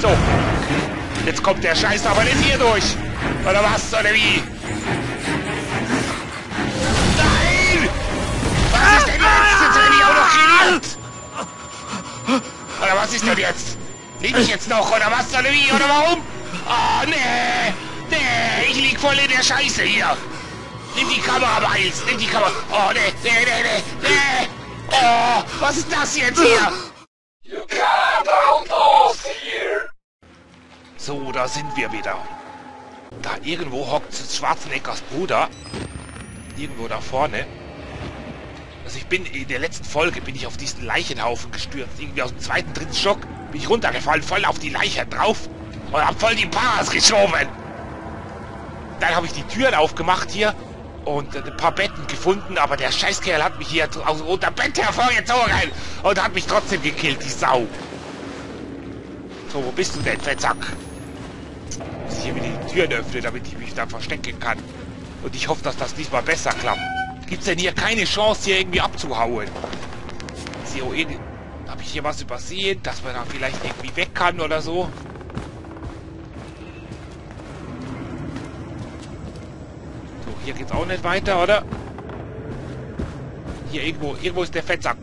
So. Jetzt kommt der Scheiß aber nicht hier durch. Oder was? Oder wie? Nein! Was ist denn jetzt? Jetzt werde ich auch noch geniert. Oder was ist denn jetzt? Lebe ich jetzt noch? Oder was? Oder wie? Oder warum? Oh, nee. Nee, ich lieg voll in der Scheiße hier. Nimm die Kamera, Miles. Nimm die Kamera. Oh, nee, nee, nee, nee, nee. Oh, was ist das jetzt hier? You can't! So, da sind wir wieder. Da irgendwo hockt Schwarzeneggers Bruder. Irgendwo da vorne. Also ich bin in der letzten Folge bin ich auf diesen Leichenhaufen gestürzt. Irgendwie aus dem zweiten, dritten Stock bin ich runtergefallen, voll auf die Leiche drauf. Und hab voll die Paras geschoben. Dann habe ich die Türen aufgemacht hier und ein paar Betten gefunden, aber der Scheißkerl hat mich hier aus unter Bett hervorgezogen und hat mich trotzdem gekillt, die Sau. So, wo bist du denn, Fettsack? Ich hier wieder die Türen öffnen, damit ich mich da verstecken kann. Und ich hoffe, dass das diesmal besser klappt. Gibt's denn hier keine Chance, hier irgendwie abzuhauen? So, habe ich hier was übersehen, dass man da vielleicht irgendwie weg kann oder so? So, hier geht's auch nicht weiter, oder? Hier irgendwo, irgendwo ist der Fettsack.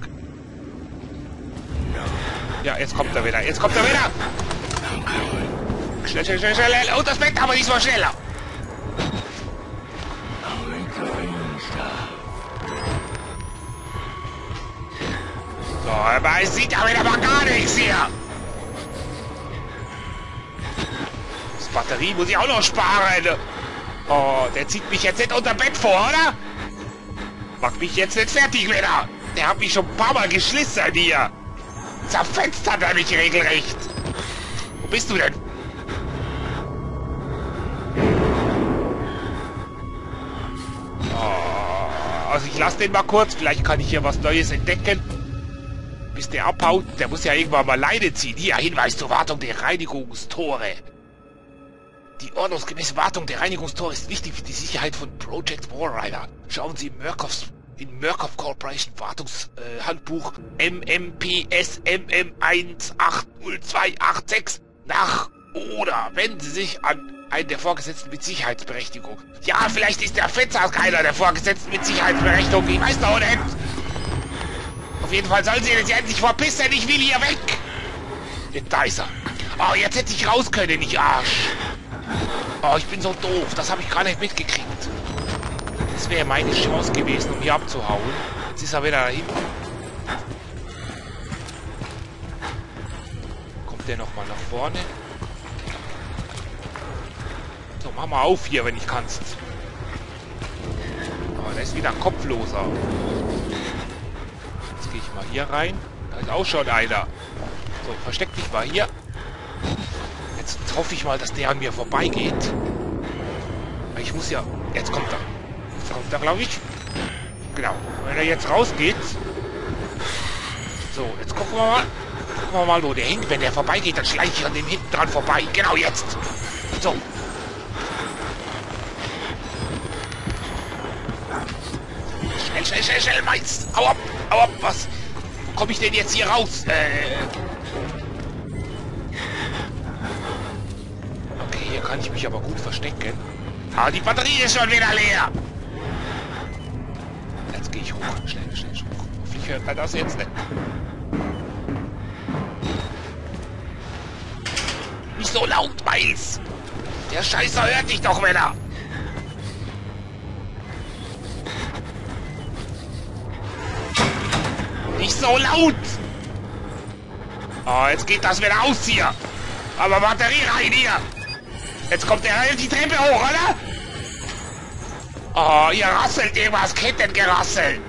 Ja, jetzt kommt er wieder, jetzt kommt er wieder! Schnell, schnell, schnell, schnell! Und das Bett, aber diesmal schneller! So, aber es sieht aber aber gar nichts hier! Das Batterie muss ich auch noch sparen! Oh, der zieht mich jetzt nicht unter Bett vor, oder? Macht mich jetzt nicht fertig wieder! Der hat mich schon ein paar Mal geschlissert hier! Zerfetzt hat er mich regelrecht! Wo bist du denn? Den mal kurz, vielleicht kann ich hier was Neues entdecken. Bis der abhaut, der muss ja irgendwann mal Leine ziehen. Hier, Hinweis zur Wartung der Reinigungstore. Die ordnungsgemäße Wartung der Reinigungstore ist wichtig für die Sicherheit von Project Warrider. Schauen Sie Murkoffs in Murkoff Corporation Wartungshandbuch äh, MMPS MM180286 nach oder wenden Sie sich an einen der Vorgesetzten mit Sicherheitsberechtigung. Ja, vielleicht ist der Fetzer keiner der Vorgesetzten mit Sicherheitsberechtigung. Ich weiß doch nicht. Auf jeden Fall sollen Sie jetzt endlich verpissen. Ich will hier weg. Da ist er. Oh, jetzt hätte ich raus können, ich Arsch. Oh, ich bin so doof. Das habe ich gar nicht mitgekriegt. Das wäre meine Chance gewesen, um hier abzuhauen. Jetzt ist er wieder da hinten. Kommt der nochmal nach vorne? So, mach mal auf hier, wenn ich kannst. Aber da ist wieder ein Kopfloser. Jetzt gehe ich mal hier rein. Da ist auch schon einer. So, versteck dich mal hier. Jetzt hoffe ich mal, dass der an mir vorbeigeht. Ich muss ja... Jetzt kommt er. Jetzt kommt er, glaube ich. Genau. Wenn er jetzt rausgeht... So, jetzt gucken wir mal. Gucken wir mal, wo der hängt. Wenn der vorbeigeht, dann schleiche ich an dem hinten dran vorbei. Genau jetzt. So. Schnell, schnell, schnell, meins. Hau ab, hau ab, was? Wo komme ich denn jetzt hier raus? Äh... Okay, hier kann ich mich aber gut verstecken. Ah, die Batterie ist schon wieder leer. Jetzt gehe ich hoch. Schnell, schnell, schnell. Hoffentlich hört man das jetzt nicht. Nicht so laut, Miles. Der Scheißer hört dich doch, Männer. So laut. Oh, jetzt geht das wieder aus hier. Aber Batterie rein hier. Jetzt kommt der die Treppe hoch, oder? Oh, ihr rasselt irgendwas. Kettengerassel.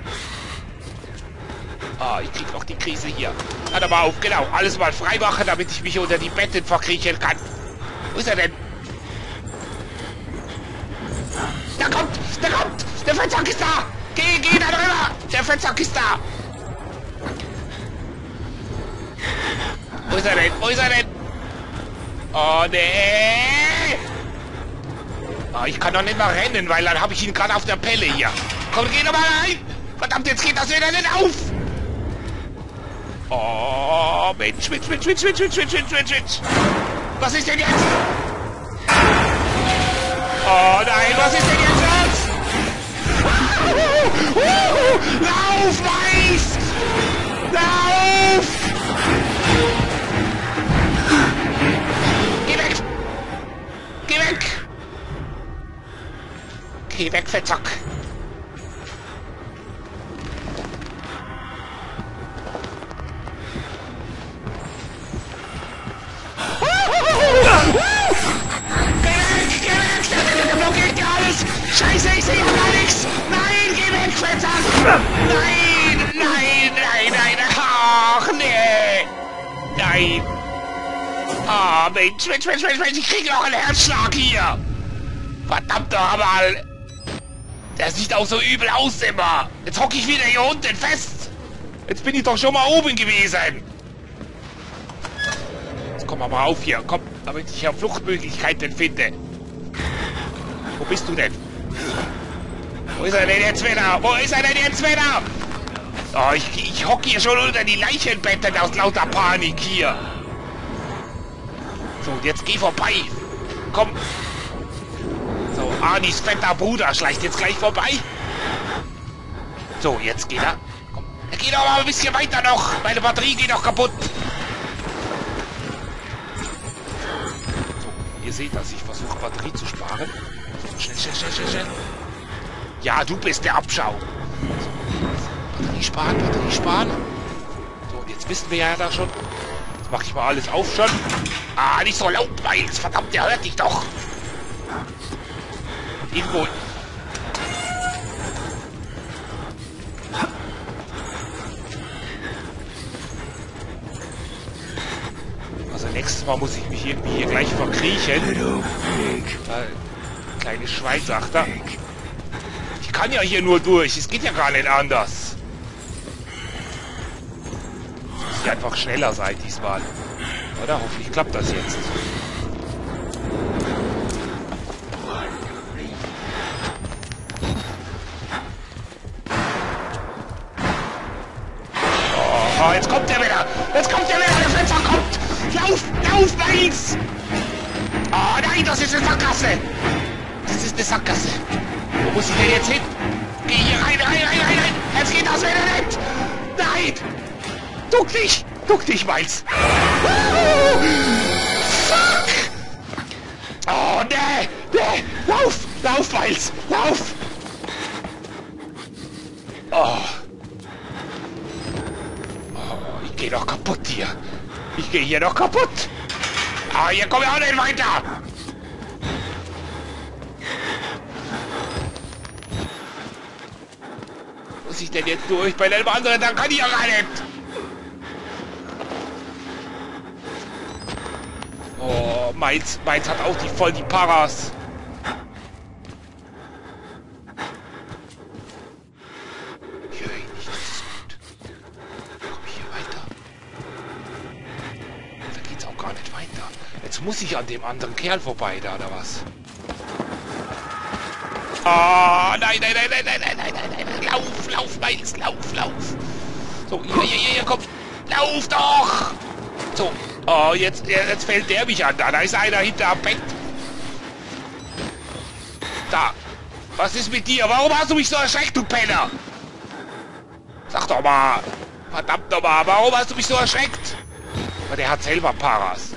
Oh, ich krieg noch die Krise hier. Hat aber auf, genau. Alles mal frei machen, damit ich mich unter die Betten verkriechen kann. Wo ist er denn? Da kommt! Da kommt! Der Fettsack ist da! Geh, geh da drüber! Der Fettsack ist da! Wo ist er denn? Wo ist er denn? Oh, nee! Oh, ich kann doch nicht mal rennen, weil dann habe ich ihn gerade auf der Pelle hier. Komm, geh doch mal rein! Verdammt, jetzt geht das wieder nicht auf! Oh, Mensch, Mensch, Mensch, Mensch, Mensch, Mensch, Mensch, Mensch, Mensch. Was ist denn jetzt? Oh nein, was ist denn jetzt los? Lauf, Weiß! Lauf! Geh weg, Fettsack! Scheiße, ich sehe gar nichts! Nein, geh weg, Fettsack! Nein, nein, nein, nein! Ach, nee! Nein! Ah, Mensch, Mensch, Mensch, Mensch, Mensch, ich kriege noch einen Herzschlag hier! Verdammt doch Der sieht auch so übel aus immer! Jetzt hocke ich wieder hier unten fest! Jetzt bin ich doch schon mal oben gewesen! Jetzt komm mal auf hier, komm, damit ich hier Fluchtmöglichkeiten finde. Wo bist du denn? Wo ist er denn jetzt wieder? Wo ist er denn jetzt wieder? Oh, ich, ich hocke hier schon unter die Leichenbetten aus lauter Panik hier. So, und jetzt geh vorbei. Komm. So, Anis fetter Bruder schleicht jetzt gleich vorbei. So, jetzt geht er. Komm. Er geht aber ein bisschen weiter noch. Meine Batterie geht noch kaputt. So, ihr seht das. Ich versuche Batterie zu sparen. Schnell, schnell, schnell, schnell, schnell. Ja, du bist der Abschau. So, Batterie sparen, Batterie sparen. So, jetzt wissen wir ja da schon. Jetzt mache ich mal alles auf schon. Ah, nicht so laut, Miles. Verdammt, der hört dich doch. Irgendwo. Also nächstes Mal muss ich mich irgendwie hier gleich verkriechen. Weil, kleines Schwein, sagt er. Ich kann ja hier nur durch. Es geht ja gar nicht anders. Muss ich einfach schneller sein diesmal. Oder? Hoffentlich klappt das jetzt. Kommt! Lauf! Lauf, Mainz! Oh nein, das ist eine Sackgasse! Das ist eine Sackgasse! Wo muss ich denn jetzt hin? Geh hier rein, rein, rein, rein, rein! Jetzt geht das wieder nicht! Nein! Duck dich! Duck dich, Mainz! Fuck! Oh, nee! Nee! Lauf! Lauf, Miles! Lauf! Oh. Oh, ich gehe doch kaputt hier. Ich gehe hier doch kaputt. Ah, hier komme ich auch nicht weiter. Muss ich denn jetzt durch bei dem anderen? Dann kann ich ja gar nicht. Oh, meins, meins hat auch die voll die Paras. Ich höre ihn nicht, das ist gut. Komm ich hier weiter? Da geht's auch gar nicht weiter. Jetzt muss ich an dem anderen Kerl vorbei, da, oder was? Ah, nein, nein, nein, nein, nein, nein, nein, nein, nein, nein. Lauf, lauf, Miles, lauf, lauf. So, hier, hier, hier, komm. Lauf doch! So, oh, jetzt, jetzt fällt der mich an. Da, da ist einer hinter am Bett. Da. Was ist mit dir? Warum hast du mich so erschreckt, du Penner? Sag doch mal. Verdammt nochmal, warum hast du mich so erschreckt? Aber der hat selber Paras.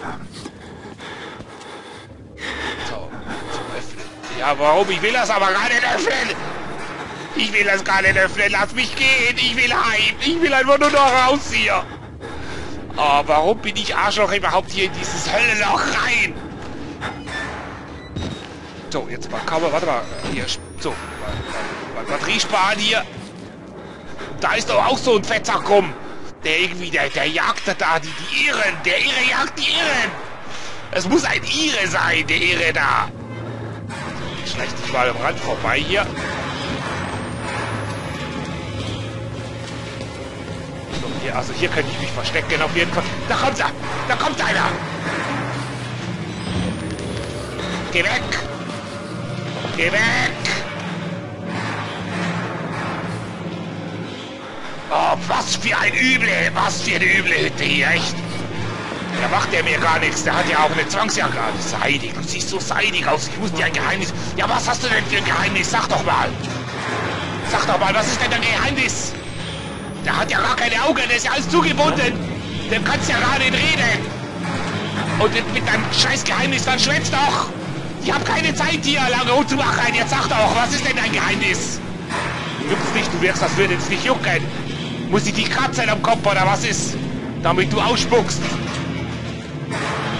So, zum Öffnen. Ja, warum? Ich will das aber gar nicht öffnen. Ich will das gar nicht öffnen. Lass mich gehen. Ich will heim. Ich will einfach nur noch raus hier. Oh, warum bin ich Arschloch überhaupt hier in dieses Höllenloch rein? So, jetzt mal, kaum, warte mal, hier, so, Batterie sparen hier. Da ist doch auch so ein Fettsack rum. Der irgendwie, der, der jagt da die, die Iren. Der Ire jagt die Iren. Es muss ein Ire sein, der Ire da. Ich schlecht dich mal am Rand vorbei hier. So, hier, also hier könnte ich mich verstecken auf jeden Fall. Da kommt er! Da kommt einer! Geh weg! Geh weg! Oh, was für ein üble, was für eine üble Hütte hier, echt! Der macht ja mir gar nichts. Der hat ja auch eine Zwangsjacke an. Seidig, du siehst so seidig aus. Ich muss dir ein Geheimnis... Ja, was hast du denn für ein Geheimnis? Sag doch mal. Sag doch mal, was ist denn dein Geheimnis? Der hat ja gar keine Augen, der ist ja alles zugebunden. Dem kannst ja gar nicht reden. Und mit deinem scheiß Geheimnis, dann schwätz doch. Ich habe keine Zeit hier lange rumzumachen. Jetzt sag doch, was ist denn dein Geheimnis? Juckt's nicht, du wirkst, das würde jetzt nicht jucken. Muss ich dich kratzen am Kopf oder was ist? Damit du ausspuckst.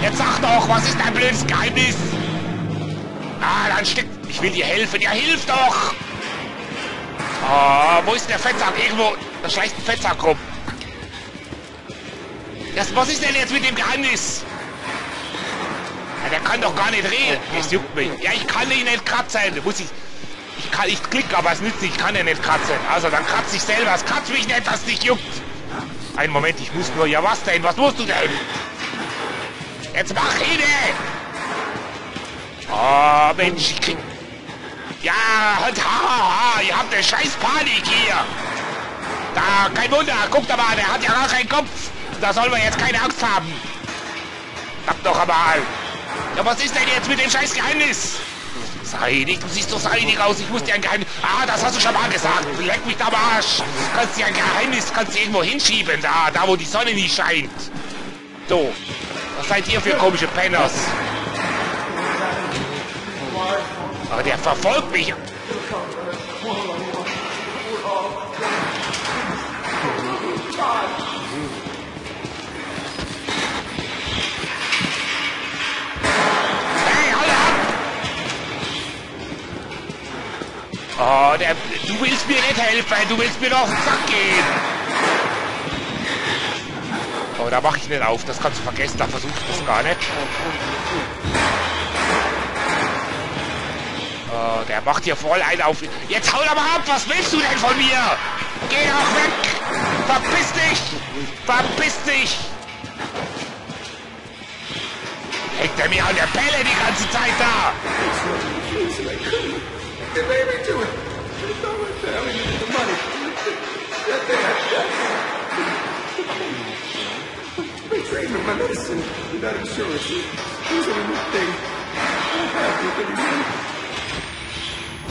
Jetzt sag doch, was ist dein blödes Geheimnis? Ah, dann steckt... Ich will dir helfen. Ja, hilf doch! Ah, wo ist der Fettsack? Irgendwo... Da schleicht ein Fettsack rum. Das, was ist denn jetzt mit dem Geheimnis? Ja, der kann doch gar nicht reden. Es juckt mich. Ja, ich kann ihn nicht kratzen. Muss ich... Ich kann... Ich klick, aber es nützt nicht. Ich kann ihn nicht kratzen. Also, dann kratze ich selber. Es kratzt mich nicht, was nicht juckt. Einen Moment, ich muss nur... Ja, was denn? Was musst du denn? Jetzt mach ihn! Oh, Mensch, ich krieg... Ja, und ha, ha, ihr habt eine scheiß Panik hier. Da, kein Wunder, guckt doch mal, der hat ja gar keinen Kopf. Da sollen wir jetzt keine Angst haben. Hab doch einmal. Ja, was ist denn jetzt mit dem scheiß Geheimnis? Seidig, du siehst so seidig aus, ich muss dir ein Geheimnis... Ah, das hast du schon mal gesagt. Leck mich da am Arsch. Kannst dir ein Geheimnis, kannst du irgendwo hinschieben, da, da wo die Sonne nicht scheint. So, was seid ihr für komische Penners? Aber der verfolgt mich. Oh, der, du willst mir nicht helfen, du willst mir doch Sack gehen. Oh, da mache ich nicht auf, das kannst du vergessen, da versuche ich das gar nicht. Oh, der macht hier voll einen auf. Jetzt hau doch mal ab, was willst du denn von mir? Geh doch weg! Verpiss dich! Verpiss dich! Hängt er mir an der Pelle die ganze Zeit da? Thing I had with any money.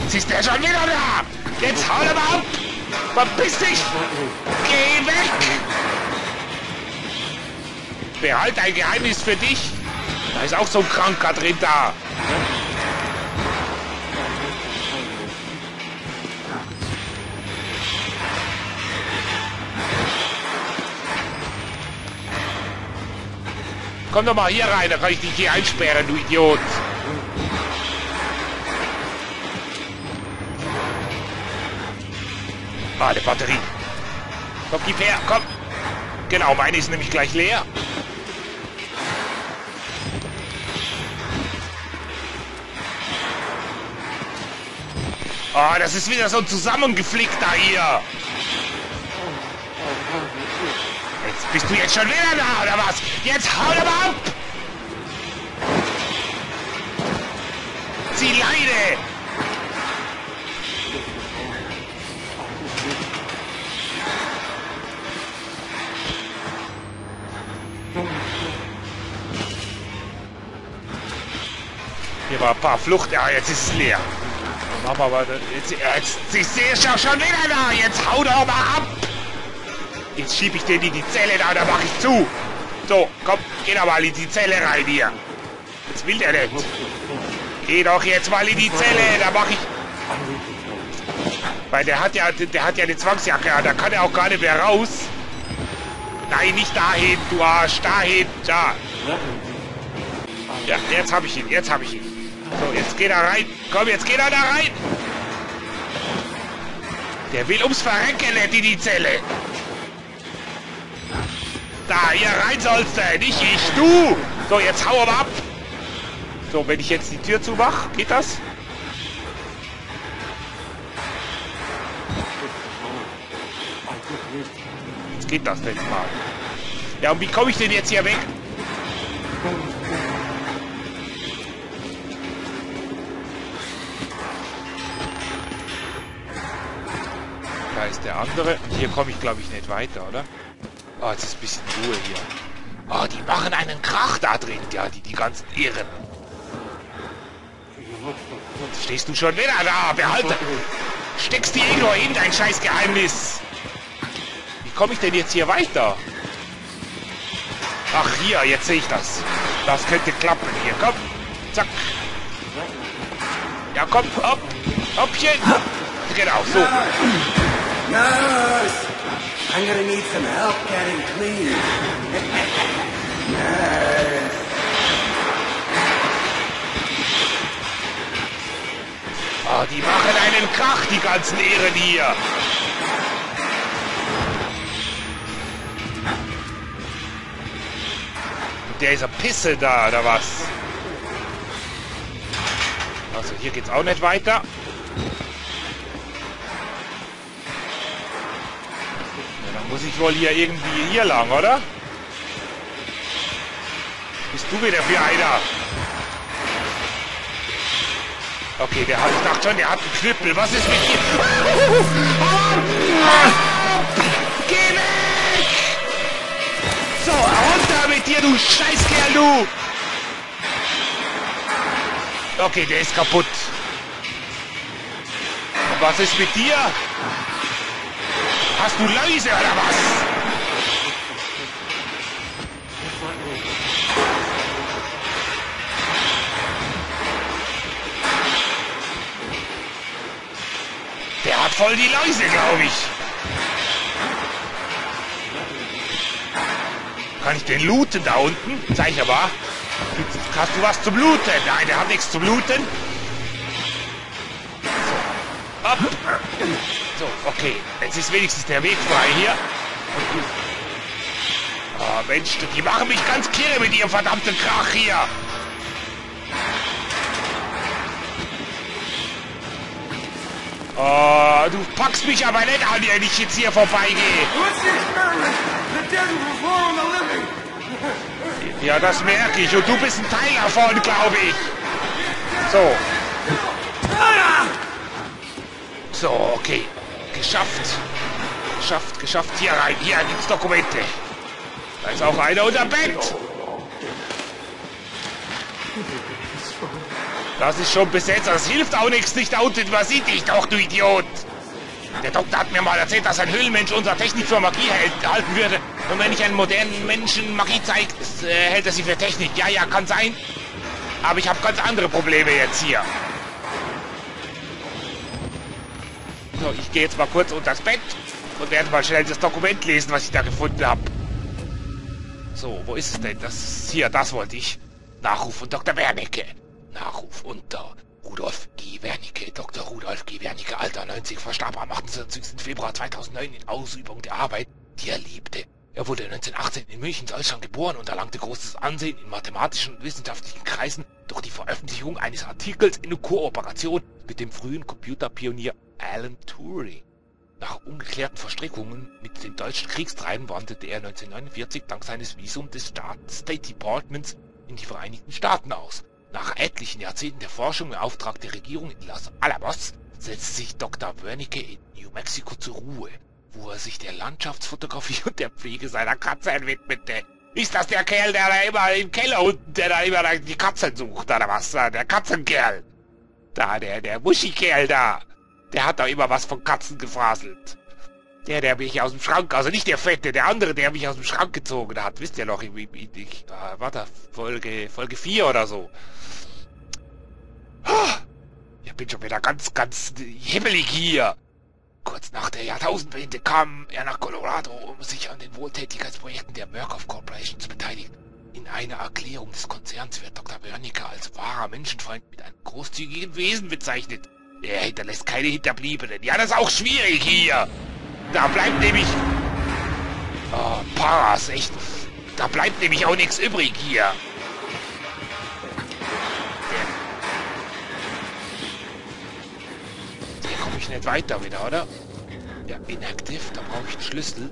Jetzt ist der schon wieder da! Jetzt hau doch mal ab! Verpiss dich! Geh weg! Behalt ein Geheimnis für dich. Da ist auch so ein Kranker drin da. Komm doch mal hier rein, dann kann ich dich hier einsperren, du Idiot. Ah, eine Batterie. Komm, gib her, komm. Genau, meine ist nämlich gleich leer. Ah, das ist wieder so ein zusammengeflickter hier. Jetzt bist du jetzt schon wieder da, oder was? Jetzt hau doch mal ab! Sie leide! Hier war ein paar Flucht. Ja, jetzt ist es leer. Machen wir weiter. Jetzt, jetzt, ich sehe es ja schon wieder da. Jetzt hau doch mal ab. Jetzt schieb ich den in die Zelle da, da mach ich zu. So, komm, geh doch mal in die Zelle rein hier. Jetzt will der nicht. Geh doch jetzt mal in die Zelle, da mach ich... Weil der hat ja, der hat ja eine Zwangsjacke an, da kann er auch gar nicht mehr raus. Nein, nicht dahin, du Arsch, dahin, da. Ja, jetzt hab ich ihn, jetzt hab ich ihn. So, jetzt geht er rein. Komm, jetzt geht er da rein. Der will ums Verrecken nicht in die Zelle. Da, hier rein sollst du, nicht ich, du. So, jetzt hau aber ab. So, wenn ich jetzt die Tür zumache, geht das? Jetzt geht das nicht mal. Ja, und wie komme ich denn jetzt hier weg? Da ist der andere. Hier komme ich, glaube ich, nicht weiter, oder? Oh, jetzt ist ein bisschen Ruhe hier. Oh, die machen einen Krach da drin, ja, die, die ganzen Irren. Stehst du schon wieder da? Behalte! Steckst die eh nur hin, dein scheiß Geheimnis! Wie komme ich denn jetzt hier weiter? Ach, hier, jetzt sehe ich das. Das könnte klappen hier. Komm, zack. Ja, komm, hopp, hoppchen. Genau, so. Nurse! I'm gonna need some help getting clean. Oh, die machen einen Krach, die ganzen Ehren hier. Der ist ein Pisse da, oder was? Also hier geht's auch nicht weiter. Dann muss ich wohl hier irgendwie hier lang, oder? Bist du wieder für einer? Okay, der hat, ich dachte schon, der hat einen Knüppel. Was ist mit dir? Geh weg! So, runter mit dir, du Scheißkerl, du! Okay, der ist kaputt. Und was ist mit dir? Hast du Läuse oder was? Der hat voll die Läuse, glaube ich. Kann ich den looten da unten? Zeig aber. Hast du was zum Looten? Nein, der hat nichts zum Looten. So. Ab. So, okay. Jetzt ist wenigstens der Weg frei hier. Ah, Mensch, die machen mich ganz kirre mit ihrem verdammten Krach hier. Oh, du packst mich aber nicht an, wenn ich jetzt hier vorbeigehe. Ja, das merke ich. Und du bist ein Teil davon, glaube ich. So. So, okay. Geschafft. Geschafft, geschafft. Hier rein. Hier gibt's Dokumente. Da ist auch einer unter Bett. Das ist schon besetzt. Das hilft auch nichts. Nicht da unten übersieht dich doch, du Idiot. Der Doktor hat mir mal erzählt, dass ein Höhlenmensch unsere Technik für Magie halten würde. Und wenn ich einen modernen Menschen Magie zeigt, äh, hält er sie für Technik. Ja, ja, kann sein. Aber ich habe ganz andere Probleme jetzt hier. So, ich gehe jetzt mal kurz unters Bett und werde mal schnell das Dokument lesen, was ich da gefunden habe. So, wo ist es denn? Das hier, das wollte ich. Nachruf von Dr. Wernicke. Nachruf unter Rudolf G. Wernicke. Dr. Rudolf G. Wernicke, Alter 90, verstarb am 28. Februar 2009 in Ausübung der Arbeit, die er liebte. Er wurde 1918 in München Deutschland geboren und erlangte großes Ansehen in mathematischen und wissenschaftlichen Kreisen durch die Veröffentlichung eines Artikels in Kooperation mit dem frühen Computerpionier Alan Turing. Nach ungeklärten Verstrickungen mit den deutschen Kriegstreiben wanderte er 1949 dank seines Visums des State Departments in die Vereinigten Staaten aus. Nach etlichen Jahrzehnten der Forschung im Auftrag der Regierung in Los Alamos setzte sich Dr. Wernicke in New Mexico zur Ruhe, wo er sich der Landschaftsfotografie und der Pflege seiner Katzen widmete. Ist das der Kerl, der da immer im Keller unten, der da immer die Katzen sucht, oder was? Der Katzenkerl. Da, der, der Muschikerl da. Der hat da immer was von Katzen gefraselt. Der, der mich aus dem Schrank, also nicht der Fette, der andere, der mich aus dem Schrank gezogen hat. Wisst ihr noch, ich, ich, ich äh, warte, Folge, Folge 4 oder so. Ich bin schon wieder ganz, ganz himmelig hier. Kurz nach der Jahrtausendwende kam er nach Colorado, um sich an den Wohltätigkeitsprojekten der Murkoff Corporation zu beteiligen. In einer Erklärung des Konzerns wird Dr. Wernicke als wahrer Menschenfreund mit einem großzügigen Wesen bezeichnet. Er hinterlässt keine Hinterbliebenen. Ja, das ist auch schwierig hier. Da bleibt nämlich... Oh, Paras, echt. Da bleibt nämlich auch nichts übrig hier. Hier komme ich nicht weiter wieder, oder? Ja, inactive, da brauche ich einen Schlüssel.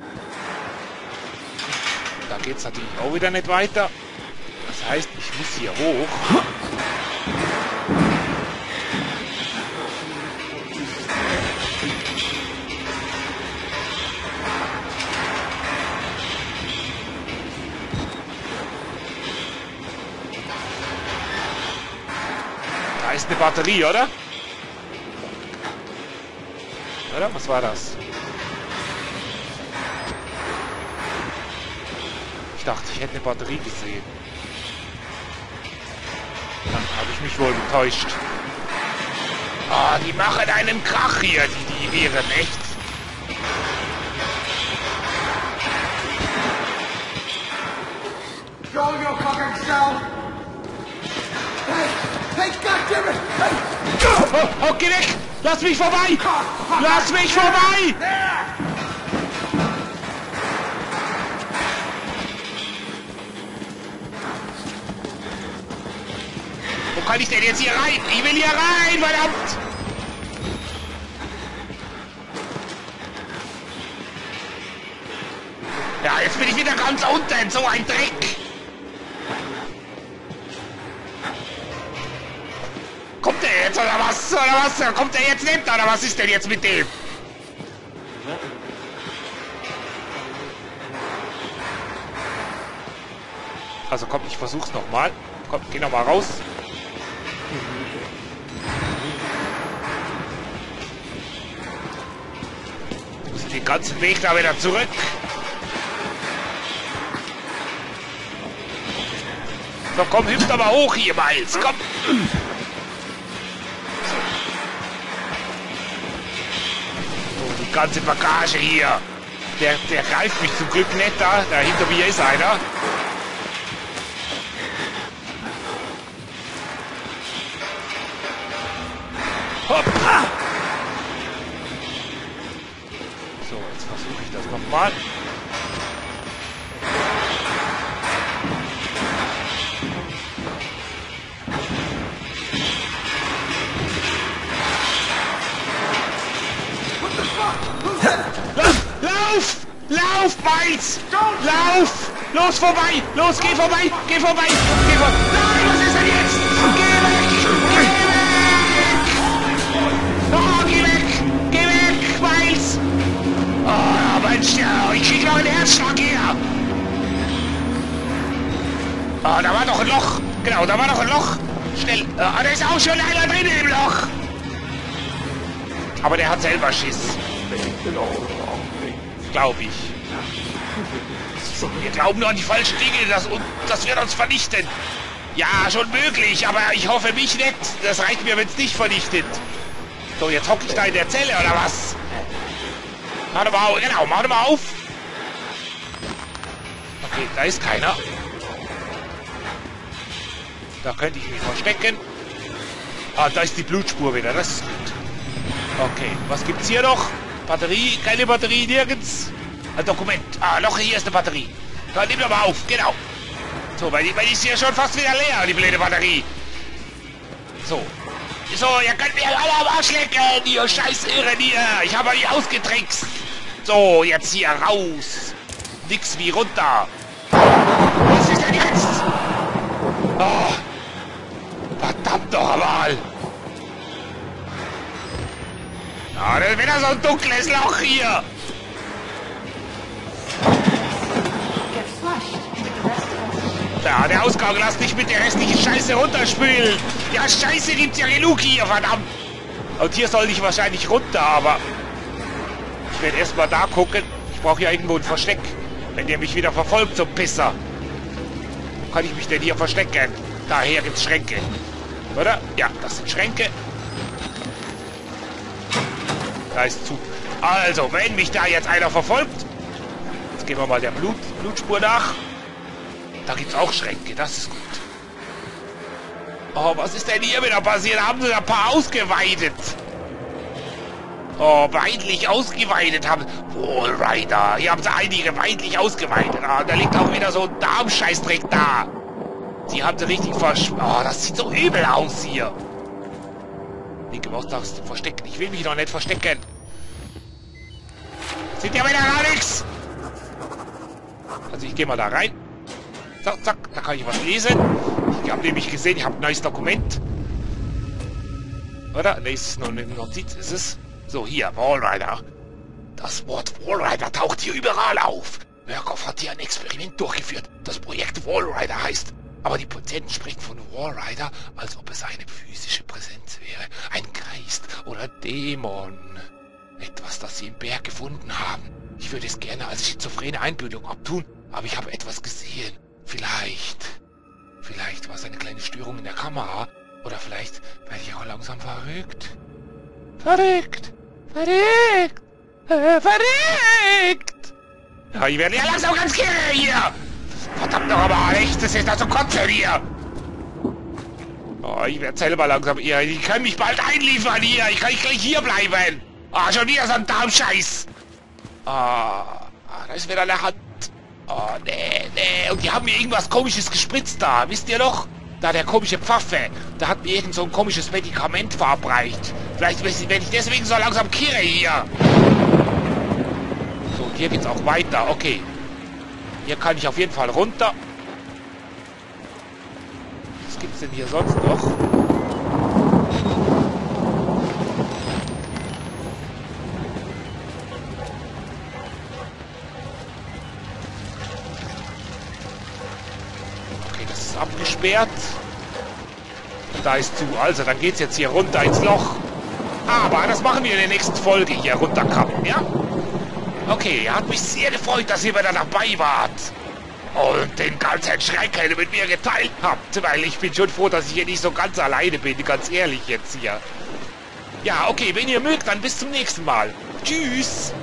Da geht's natürlich auch wieder nicht weiter. Das heißt, ich muss hier hoch. Ist eine Batterie, oder? Oder? Was war das? Ich dachte, ich hätte eine Batterie gesehen. Dann habe ich mich wohl getäuscht. Ah, die machen einen Krach hier, die, die Ehren, echt. Go your fucking self! Oh, oh, geh weg! Lass mich vorbei! Lass mich vorbei! Wo kann ich denn jetzt hier rein? Ich will hier rein, verdammt! Ja, jetzt bin ich wieder ganz unten. So ein Dreck. Jetzt oder was? Oder was? Kommt der jetzt nicht oder was ist denn jetzt mit dem? Also komm, ich versuch's nochmal. Komm, geh nochmal raus. Muss den ganzen Weg da wieder zurück. So, komm, hüpft aber hoch hier, Miles. Komm. Ganze Bagage hier. Der, der greift mich zum Glück nicht da. Da hinter mir ist einer. Hopp. So, jetzt versuche ich das nochmal. Lauf! Lauf! Lauf, Miles! Lauf! Los, vorbei! Los, geh vorbei! Geh vorbei! Geh vorbei! Nein, was ist denn jetzt? Geh weg! Geh weg! Oh, geh weg! Geh weg, Miles! Oh, Mensch, ja, ich krieg noch einen Herzschlag her! Oh, da war doch ein Loch! Genau, da war doch ein Loch! Schnell! Oh, da ist auch schon einer drin im Loch! Aber der hat selber Schiss. Glaube ich. Wir glauben nur an die falschen Dinge, das, und das wird uns vernichten. Ja, schon möglich, aber ich hoffe mich nicht. Das reicht mir, wenn es nicht vernichtet. So, jetzt hocke ich da in der Zelle, oder was? Mach doch mal auf. Genau, mach doch mal auf. Okay, da ist keiner. Da könnte ich mich verstecken. Ah, da ist die Blutspur wieder. Das ist gut. Okay, was gibt's hier noch? Batterie, keine Batterie, nirgends. Ein Dokument. Ah, noch hier ist eine Batterie. Dann nimm doch mal auf, genau. So, weil die, weil die ist hier schon fast wieder leer, die blöde Batterie. So. So, ihr könnt mir alle am Arsch lecken, ihr scheiß Irren hier. Ich habe euch ausgetrickst. So, jetzt hier raus. Nix wie runter. Was ist denn jetzt? Oh. Verdammt doch mal. Ah, das ist wieder so ein dunkles Loch hier. Ja, der Ausgang, lass dich mit der restlichen Scheiße runterspülen. Ja, Scheiße gibt's ja genug hier, verdammt. Und hier soll ich wahrscheinlich runter, aber... Ich werde erstmal da gucken. Ich brauche ja irgendwo ein Versteck. Wenn der mich wieder verfolgt, so ein Pisser. Wo kann ich mich denn hier verstecken? Daher gibt's Schränke. Oder? Ja, das sind Schränke. Da ist zu. Also, wenn mich da jetzt einer verfolgt... Gehen wir mal der Blut, Blutspur nach. Da gibt's auch Schränke, das ist gut. Oh, was ist denn hier wieder passiert? Haben sie ein paar ausgeweidet? Oh, weidlich ausgeweidet haben. Wallrider. Hier haben sie einige weidlich ausgeweidet. Ah, da liegt auch wieder so ein Darmscheißdreck da. Die haben sie richtig versch... Oh, das sieht so übel aus hier. Linke Maustaste verstecken. Ich will mich noch nicht verstecken. Sind ja wieder gar nichts. Also ich gehe mal da rein. Zack, zack, da kann ich was lesen. Ich habe nämlich gesehen, ich habe ein neues Dokument. Oder? Ne, ist es noch eine Notiz, ist es? So, hier, Wallrider. Das Wort Wallrider taucht hier überall auf. Murkoff hat hier ein Experiment durchgeführt. Das Projekt Wallrider heißt Aber die Patienten sprechen von Warrider, als ob es eine physische Präsenz wäre. Ein Geist oder Dämon. Etwas, das sie im Berg gefunden haben. Ich würde es gerne als schizophrene Einbildung abtun, aber ich habe etwas gesehen. Vielleicht. Vielleicht war es eine kleine Störung in der Kamera. Oder vielleicht werde ich auch langsam verrückt. Verrückt! Verrückt! Äh, verrückt! Ja, ich werde ja langsam ganz kirre hier! Verdammt noch aber echt, das ist also Kotzen hier! Oh, ich werde selber langsam eher. Ich kann mich bald einliefern hier. Ich kann nicht gleich hier bleiben. Ah, schon wieder so ein Darmscheiß. Ah, da ist wieder eine Hand. Oh, nee, nee. Und die haben mir irgendwas komisches gespritzt da. Wisst ihr noch? Da der komische Pfaffe. Da hat mir irgend so ein komisches Medikament verabreicht. Vielleicht, wenn ich deswegen so langsam kirre hier. So, und hier geht's auch weiter. Okay. Hier kann ich auf jeden Fall runter. Was gibt's denn hier sonst noch? Ist abgesperrt. Da ist zu. Also, dann geht's jetzt hier runter ins Loch. Aber das machen wir in der nächsten Folge hier runterkrabbeln, ja? Okay, hat mich sehr gefreut, dass ihr wieder dabei wart. Und den ganzen Schrecken mit mir geteilt habt, weil ich bin schon froh, dass ich hier nicht so ganz alleine bin, ganz ehrlich jetzt hier. Ja, okay, wenn ihr mögt, dann bis zum nächsten Mal. Tschüss.